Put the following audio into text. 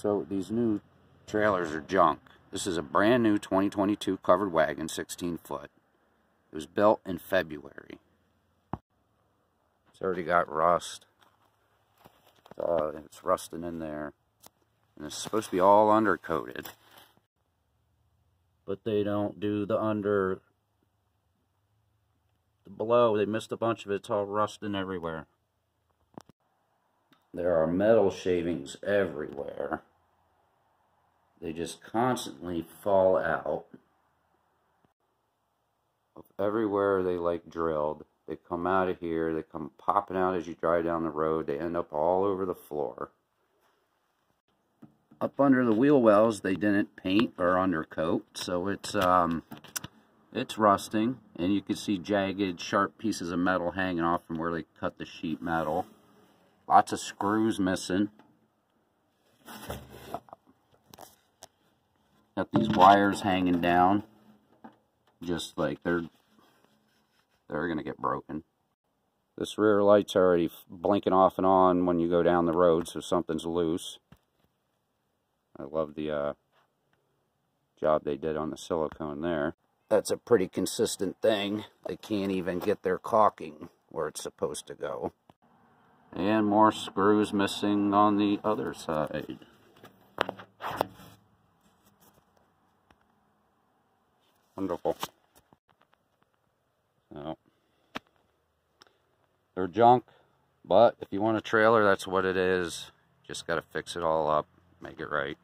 So these new trailers are junk. This is a brand new 2022 covered wagon, 16 foot. It was built in February. It's already got rust. Uh, it's rusting in there. And it's supposed to be all undercoated. But they don't do the under the below. They missed a bunch of it. It's all rusting everywhere. There are metal shavings everywhere. They just constantly fall out. Everywhere they like drilled. They come out of here. They come popping out as you drive down the road. They end up all over the floor. Up under the wheel wells, they didn't paint or undercoat, so it's um, it's rusting, and you can see jagged, sharp pieces of metal hanging off from where they cut the sheet metal. Lots of screws missing. Got these wires hanging down. Just like they're they're gonna get broken. This rear light's already blinking off and on when you go down the road, so something's loose. I love the uh, job they did on the silicone there. That's a pretty consistent thing. They can't even get their caulking where it's supposed to go. And more screws missing on the other side. Wonderful. So, they're junk, but if you want a trailer, that's what it is. Just got to fix it all up, make it right.